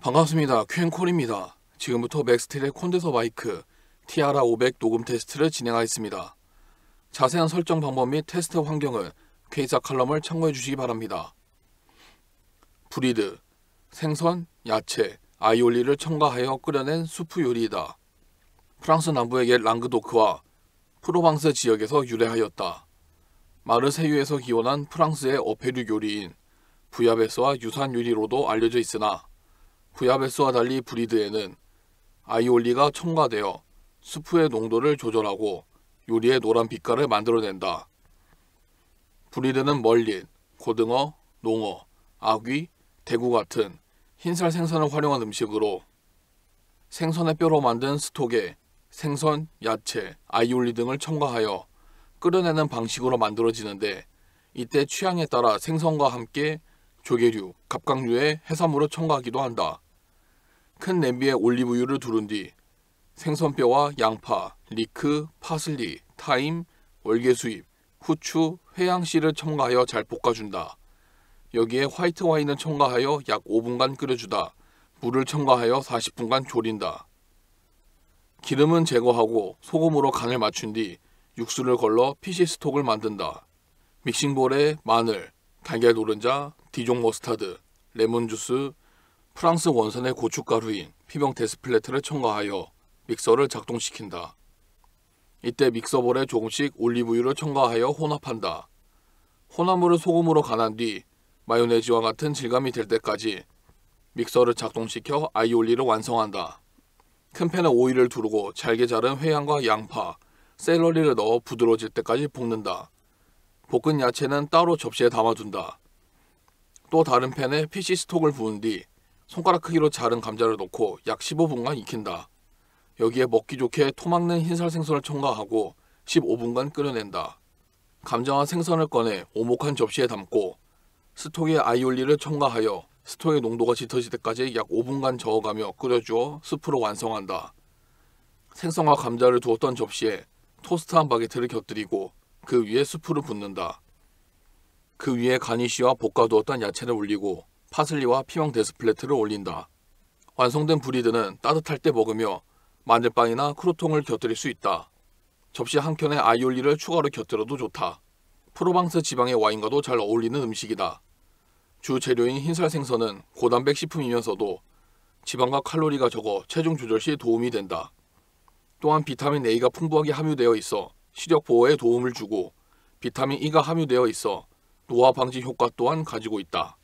반갑습니다. 퀸콜입니다. 지금부터 맥스틸의 콘덴서 마이크 티아라 500 녹음 테스트를 진행하겠습니다. 자세한 설정 방법 및 테스트 환경은 K사 칼럼을 참고해 주시기 바랍니다. bourride, 생선, 야채, aïoli를 첨가하여 끓여낸 수프 요리이다. 프랑스 남부의 랑그도크와 프로방스 지역에서 유래하였다. 마르세유에서 기원한 프랑스의 어패류 요리인 부야베스와 유사한 요리로도 알려져 있으나 부야베스와 달리 브리드에는 아이올리가 첨가되어 수프의 농도를 조절하고 요리의 노란 빛깔을 만들어낸다. 브리드는 멀린, 고등어, 농어, 아귀, 대구 같은 흰살 생선을 활용한 음식으로 생선의 뼈로 만든 스톡에 생선, 야채, 아이올리 등을 첨가하여 끓여내는 방식으로 만들어지는데 이때 취향에 따라 생선과 함께 조개류, 갑각류의 해산물을 첨가하기도 한다. 큰 냄비에 올리브유를 두른 뒤 생선뼈와 양파, leek, 파슬리, 타임, 월계수잎, 후추, 회향씨를 첨가하여 잘 볶아준다. 여기에 화이트 와인을 첨가하여 약 5분간 끓여준다. 물을 첨가하여 40분간 졸인다. 기름은 제거하고 소금으로 간을 맞춘 뒤 육수를 걸러 fish stock을 만든다. mixing bowl에 마늘, 달걀 노른자, Dijon mustard, 레몬 주스, 프랑스 원산의 고춧가루인 piment d'Espelette를 첨가하여 믹서를 작동시킨다. 이때 믹서 bowl에 조금씩 올리브유를 첨가하여 혼합한다. 혼합물을 소금으로 간한 뒤 마요네즈와 같은 질감이 될 때까지 믹서를 작동시켜 아이올리를 완성한다. 큰 팬에 오일을 두르고 잘게 자른 회양과 양파, 샐러리를 넣어 부드러워질 때까지 볶는다. 볶은 야채는 따로 접시에 담아둔다. 또 다른 팬에 피시 스톡을 부은 뒤 손가락 크기로 자른 감자를 넣고 약 15분간 익힌다. 여기에 먹기 좋게 토막낸 흰살 생선을 첨가하고 15분간 끓여낸다. 감자와 생선을 꺼내 오목한 접시에 담고 stock에 aïoli를 첨가하여 stock의 농도가 짙어질 때까지 약 5분간 저어가며 끓여주어 스프로 완성한다. 생선과 감자를 두었던 접시에 토스트한 바게트를 곁들이고 그 위에 스프를 붓는다. 그 위에 garnish와 볶아두었던 야채를 올리고 파슬리와 piment d'Espelette를 올린다. 완성된 bourride는 따뜻할 때 먹으며 마늘빵이나 크루통을 곁들일 수 있다. 접시 한 켠에 aïoli를 추가로 곁들여도 좋다. 프로방스 지방의 와인과도 잘 어울리는 음식이다. 주 재료인 흰살 생선은 고단백 식품이면서도 지방과 칼로리가 적어 체중 조절 시 도움이 된다. 또한 비타민 A가 풍부하게 함유되어 있어 시력 보호에 도움을 주고 비타민 E가 함유되어 있어 노화 방지 효과 또한 가지고 있다.